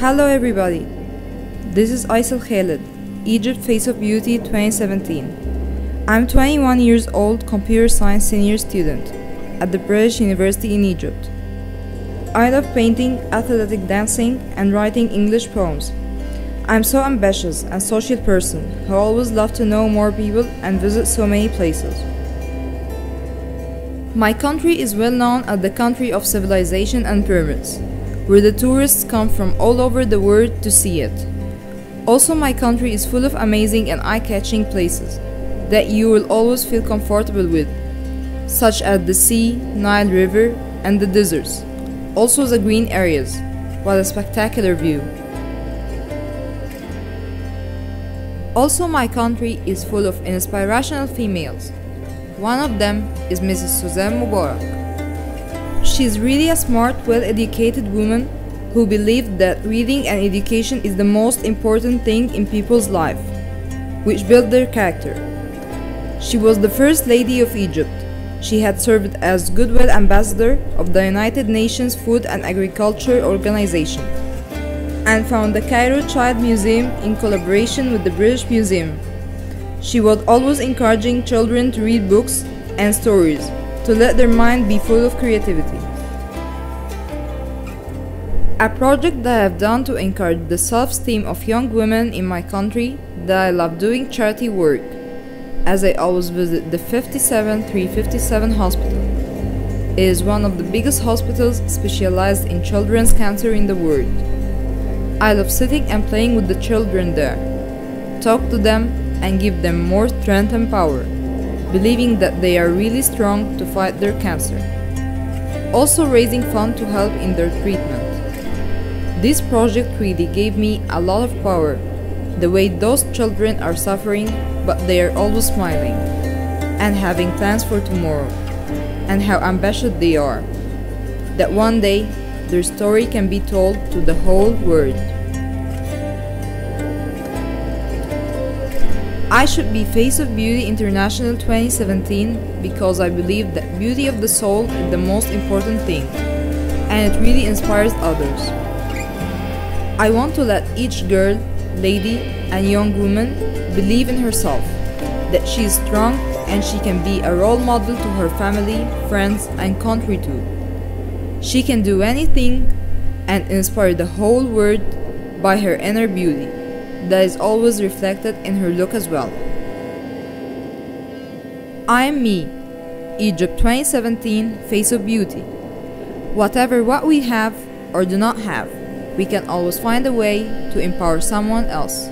Hello everybody. This is Aysel Khaled, Egypt Face of Beauty 2017. I'm 21 years old computer science senior student at the British University in Egypt. I love painting, athletic dancing, and writing English poems. I'm so ambitious and social person who always love to know more people and visit so many places. My country is well known as the country of civilization and pyramids, where the tourists come from all over the world to see it. Also, my country is full of amazing and eye catching places that you will always feel comfortable with, such as the sea, Nile River, and the deserts. Also, the green areas, what a spectacular view. Also, my country is full of inspirational females. One of them is Mrs. Suzanne Mubarak. She's really a smart, well educated woman who believed that reading and education is the most important thing in people's life, which built their character. She was the first lady of Egypt. She had served as Goodwill Ambassador of the United Nations Food and Agriculture Organization and found the Cairo Child Museum in collaboration with the British Museum. She was always encouraging children to read books and stories to let their mind be full of creativity. A project that I have done to encourage the self-esteem of young women in my country that I love doing charity work as I always visit the 57357 hospital. It is one of the biggest hospitals specialized in children's cancer in the world. I love sitting and playing with the children there, talk to them and give them more strength and power, believing that they are really strong to fight their cancer. Also raising funds to help in their treatment. This project really gave me a lot of power, the way those children are suffering but they are always smiling and having plans for tomorrow, and how ambitious they are, that one day their story can be told to the whole world. I should be Face of Beauty International 2017 because I believe that beauty of the soul is the most important thing and it really inspires others. I want to let each girl, lady, and young woman believe in herself, that she is strong and she can be a role model to her family, friends, and country too. She can do anything and inspire the whole world by her inner beauty that is always reflected in her look as well. I am me, Egypt 2017 Face of Beauty. Whatever what we have or do not have, we can always find a way to empower someone else.